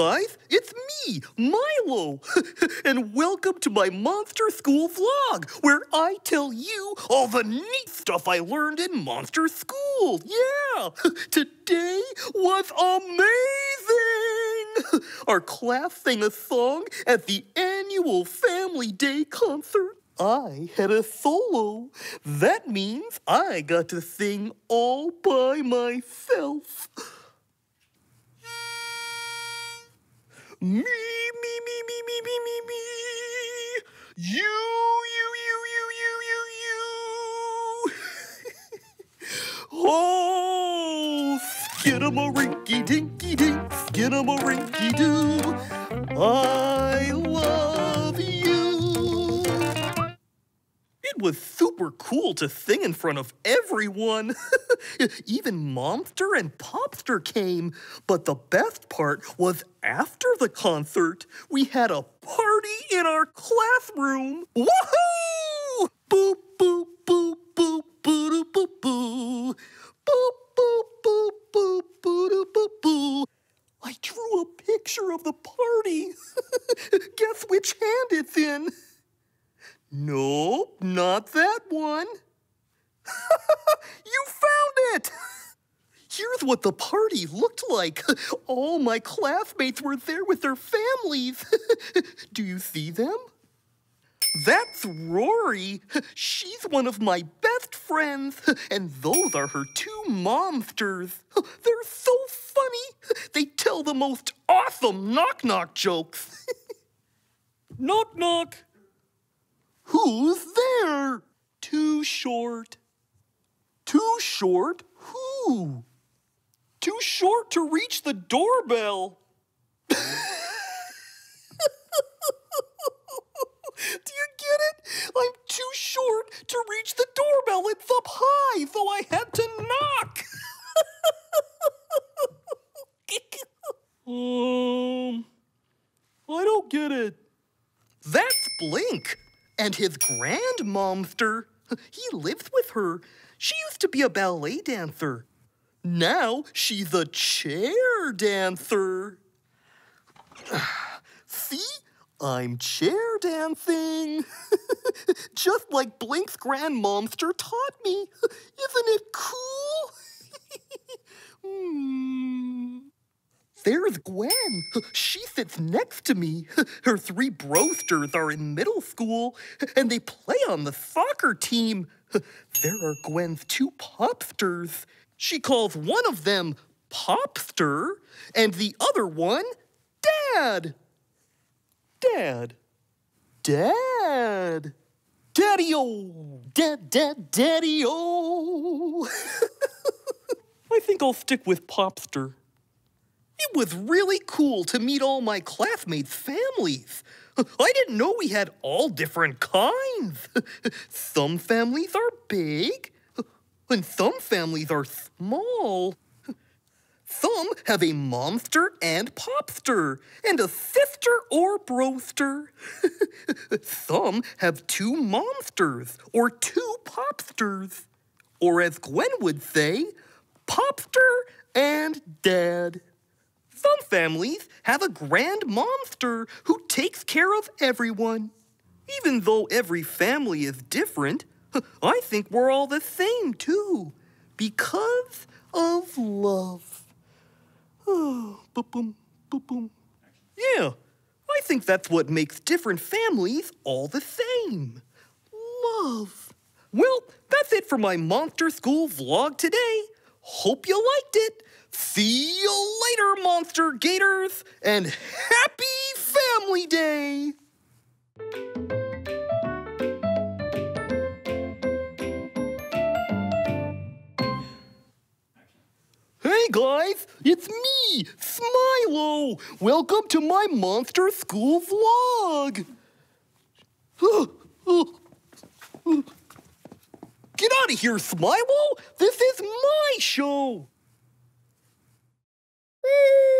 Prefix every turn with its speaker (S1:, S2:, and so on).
S1: Smilo, and welcome to my Monster School vlog, where I tell you all the neat stuff I learned in Monster School. Yeah, today was amazing! Our class sang a song at the annual Family Day concert. I had a solo. That means I got to sing all by myself. Me, me, me, me, me, me, me, me. You, you, you, you, you, you, you. oh, skidamarinky dinky dink, skidamarinky doo. I love was super cool to sing in front of everyone. Even Momster and Popster came. But the best part was after the concert, we had a party in our classroom. Woohoo! Boop, boop, boop, boop, boo, boop, boo. Boop, boop, boop, boop, boo, boop, boo. I drew a picture of the party. Guess which hand it's in? Nope, not that one. you found it! Here's what the party looked like. All my classmates were there with their families. Do you see them? That's Rory. She's one of my best friends, and those are her two momsters. They're so funny. They tell the most awesome knock knock jokes. knock knock. Who's there? Too short. Too short? Who? Too short to reach the doorbell. Do you get it? I'm too short to reach the doorbell. It's up high, so I had to knock. um, I don't get it. That's Blink and his grandmomster. He lives with her. She used to be a ballet dancer. Now she's a chair dancer. See? I'm chair dancing. Just like Blink's grandmomster taught me. Isn't it cool? There's Gwen. She sits next to me. Her three brosters are in middle school, and they play on the soccer team. There are Gwen's two popsters. She calls one of them Popster, and the other one Dad. Dad. Dad. Daddy-o. Dad, dad, daddy-o. I think I'll stick with Popster. It was really cool to meet all my classmates' families. I didn't know we had all different kinds. Some families are big, and some families are small. Some have a momster and popster, and a sister or broster. Some have two momsters or two popsters. Or as Gwen would say, popster and dad. Some families have a grand monster who takes care of everyone. Even though every family is different, I think we're all the same too, because of love. Yeah, I think that's what makes different families all the same. Love. Well, that's it for my Monster School vlog today. Hope you liked it. See you later, Monster Gators, and happy Family Day! Hey guys, it's me, Smilo. Welcome to my Monster School vlog. Oh, out of here, This is my show. Whee!